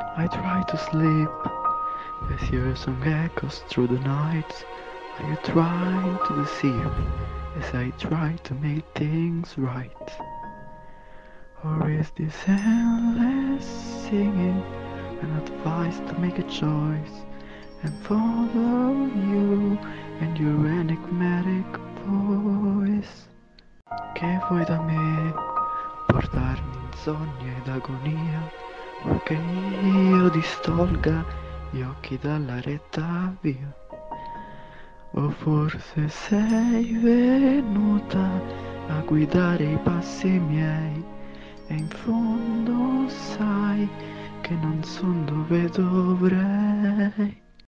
I try to sleep as hear some echoes through the night. Are you trying to deceive as I try to make things right? Or is this endless singing an advice to make a choice and follow you and your enigmatic voice? Che vuoi da me? Portarmi in sogni ed agonia, che io distolga gli occhi dalla retta via? O forse sei venuta a guidare i passi miei e in fondo sai che non son dove dovrei